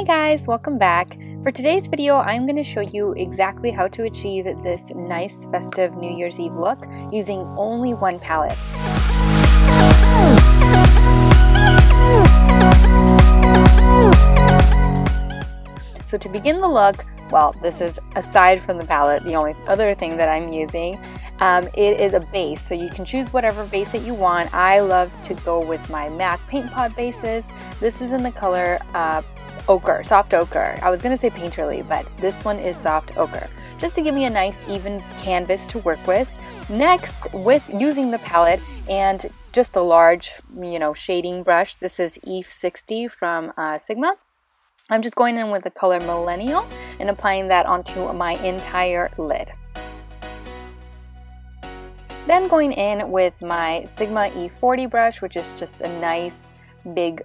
Hey guys, welcome back. For today's video, I'm going to show you exactly how to achieve this nice festive New Year's Eve look using only one palette. So to begin the look, well, this is aside from the palette, the only other thing that I'm using. Um, it is a base, so you can choose whatever base that you want. I love to go with my MAC Paint Pot bases. This is in the color uh, ochre, soft ochre. I was going to say painterly, but this one is soft ochre. Just to give me a nice even canvas to work with. Next, with using the palette and just a large, you know, shading brush. This is E60 from uh, Sigma. I'm just going in with the color Millennial and applying that onto my entire lid. Then going in with my Sigma E40 brush, which is just a nice big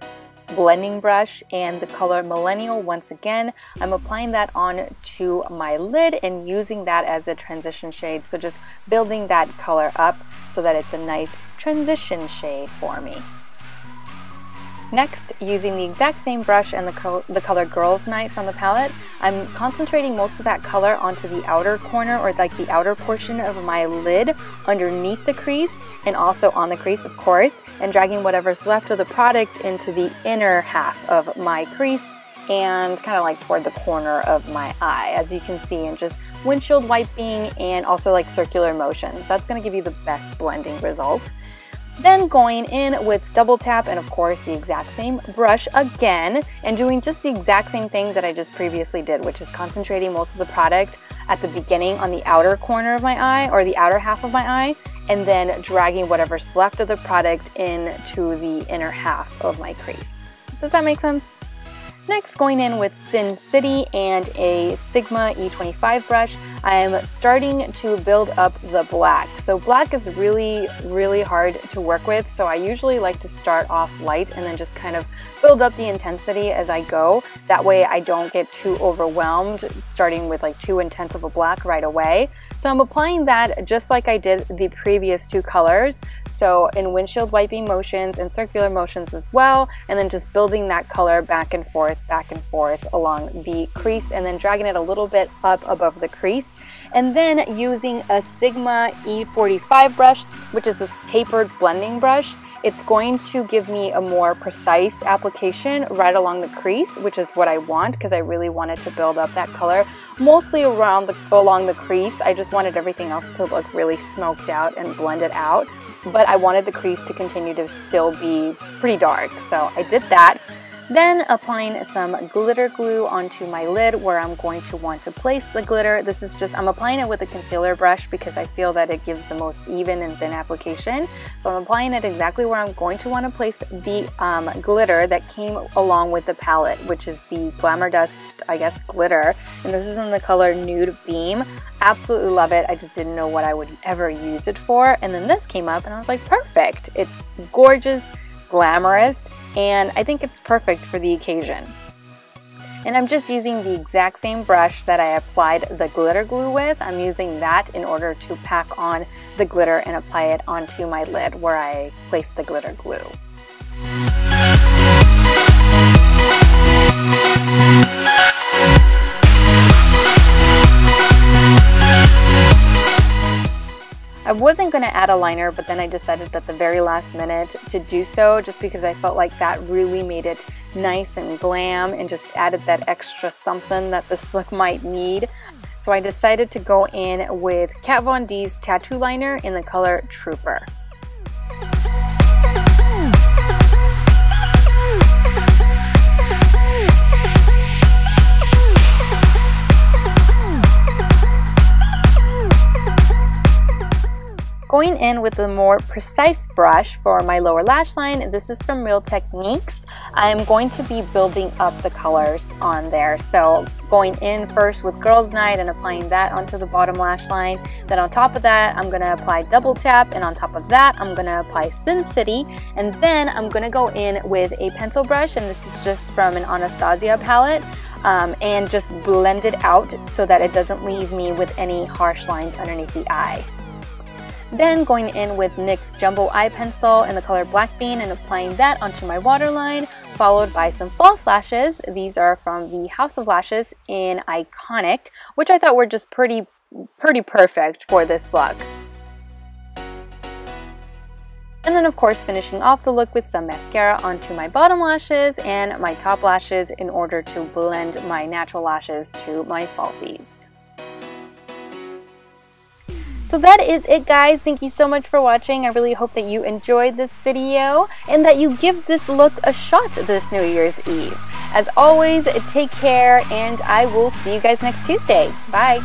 blending brush and the color Millennial once again. I'm applying that on to my lid and using that as a transition shade. So just building that color up so that it's a nice transition shade for me. Next, using the exact same brush and the, the color Girls Night from the palette, I'm concentrating most of that color onto the outer corner or like the outer portion of my lid underneath the crease and also on the crease of course and dragging whatever's left of the product into the inner half of my crease and kind of like toward the corner of my eye as you can see and just windshield wiping and also like circular motions. That's going to give you the best blending result. Then going in with double tap and of course the exact same brush again and doing just the exact same thing that I just previously did, which is concentrating most of the product at the beginning on the outer corner of my eye or the outer half of my eye and then dragging whatever's left of the product into the inner half of my crease. Does that make sense? Next, going in with Sin City and a Sigma E25 brush, I'm starting to build up the black. So black is really, really hard to work with, so I usually like to start off light and then just kind of build up the intensity as I go. That way I don't get too overwhelmed starting with like too intense of a black right away. So I'm applying that just like I did the previous two colors. So in windshield wiping motions and circular motions as well, and then just building that color back and forth, back and forth along the crease and then dragging it a little bit up above the crease. And then using a Sigma E45 brush, which is this tapered blending brush, it's going to give me a more precise application right along the crease, which is what I want because I really wanted to build up that color mostly around the, along the crease. I just wanted everything else to look really smoked out and blended out but I wanted the crease to continue to still be pretty dark. So I did that. Then applying some glitter glue onto my lid where I'm going to want to place the glitter. This is just, I'm applying it with a concealer brush because I feel that it gives the most even and thin application. So I'm applying it exactly where I'm going to want to place the um, glitter that came along with the palette, which is the Glamour Dust, I guess, glitter. And this is in the color Nude Beam. Absolutely love it. I just didn't know what I would ever use it for. And then this came up and I was like, perfect. It's gorgeous, glamorous, and I think it's perfect for the occasion. And I'm just using the exact same brush that I applied the glitter glue with. I'm using that in order to pack on the glitter and apply it onto my lid where I placed the glitter glue. Wasn't going to add a liner, but then I decided at the very last minute to do so just because I felt like that really made it nice and glam and just added that extra something that this look might need. So I decided to go in with Kat Von D's tattoo liner in the color Trooper. Going in with a more precise brush for my lower lash line, this is from Real Techniques. I'm going to be building up the colors on there. So going in first with Girls Night and applying that onto the bottom lash line. Then on top of that, I'm gonna apply Double Tap and on top of that, I'm gonna apply Sin City. And then I'm gonna go in with a pencil brush and this is just from an Anastasia palette. Um, and just blend it out so that it doesn't leave me with any harsh lines underneath the eye. Then going in with NYX Jumbo Eye Pencil in the color Black Bean and applying that onto my waterline, followed by some false lashes. These are from the House of Lashes in Iconic, which I thought were just pretty, pretty perfect for this look. And then of course finishing off the look with some mascara onto my bottom lashes and my top lashes in order to blend my natural lashes to my falsies. So that is it guys. Thank you so much for watching. I really hope that you enjoyed this video and that you give this look a shot this New Year's Eve. As always, take care and I will see you guys next Tuesday. Bye.